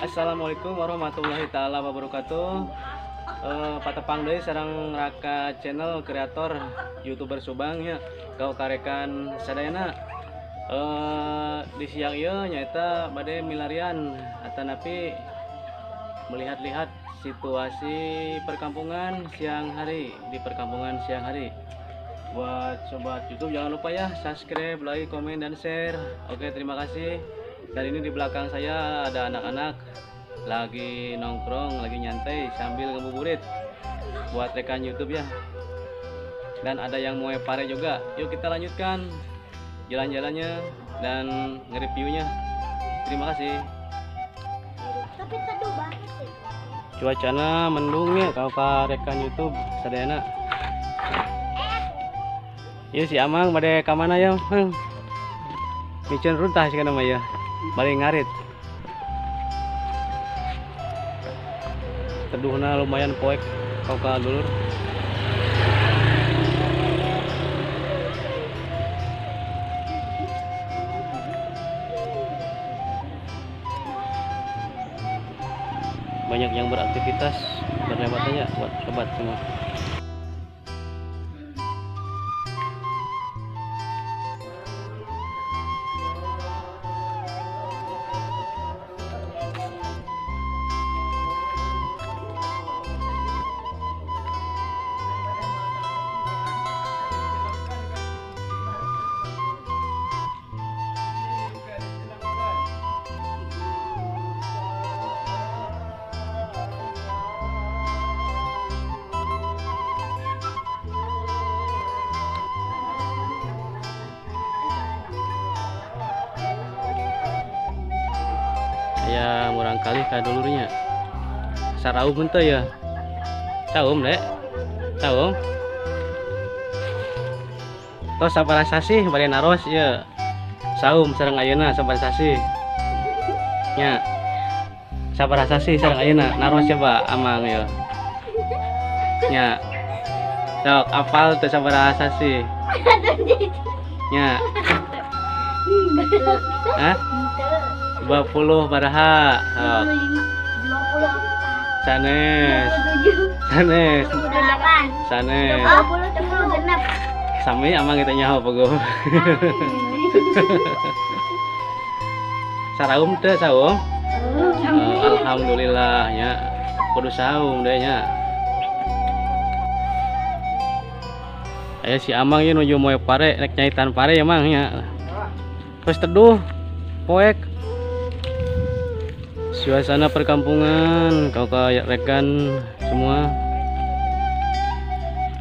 Assalamualaikum warahmatullahi taala wabarakatuh. Eh, patepang deui sareng Raka channel kreator YouTuber Subang nya kau karekan sadayana. Eh di siang ieu nyaeta bade milarian atanapi melihat-lihat situasi perkampungan siang hari di perkampungan siang hari. Buat sobat YouTube jangan lupa ya subscribe, like, komen dan share. Oke, terima kasih. Dan ini di belakang saya ada anak-anak lagi nongkrong, lagi nyantai sambil ngebuburit buat rekan YouTube ya. Dan ada yang mau pare juga. Yuk kita lanjutkan jalan-jalannya dan nge-reviewnya. Terima kasih. Tapi teduh banget. Cuacana mendungnya kau ka rekan YouTube sadayana. Iya si Amang pada ke mana ya? Mang? Micen runtah sih nama ya. Balik ngarit. Teduhna lumayan poek kau ka dulur. Banyak yang beraktivitas berlewatannya buat sobat semua. Ya murang kali ka dulurnya. Saraum henteu ya. Saum dek saum tos sabar sasi bari naros ya. Saum sareng ayeuna sabar sasi. Nya sabar sasi sareng ayeuna naros coba amang ya. Nya sok apal teu sabar sasi. Nya Hah? 20 baraha. Sok. Sanes. Sanes. Sanes. Sami amang kita nyaho pogo. Saraum teh saum. Eh, alhamdulillah nya. Kudu saum deh nya. Aya si Amang ieu nuju moe pare rek nyaitan pare ya Mang nya. Terus teduh poek suasana perkampungan kau kayak rekan semua.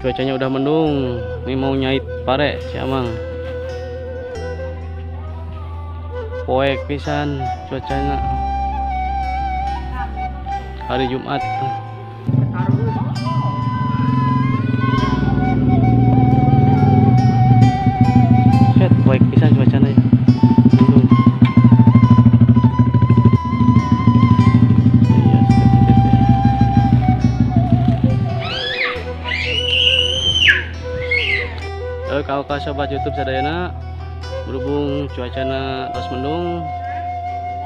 Cuacanya udah mendung ini mau nyait pare si Amang. Poek pisan cuacanya. Hari Jumat Eh, kau kau sobat YouTube sadayana berhubung cuacana terus mendung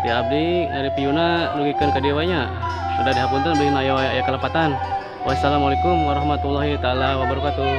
di abdi reviewna nugikeun ka diewanya sudah dihapunten beli nayo aya kelepatan. Wassalamualaikum warahmatullahi taala wabarakatuh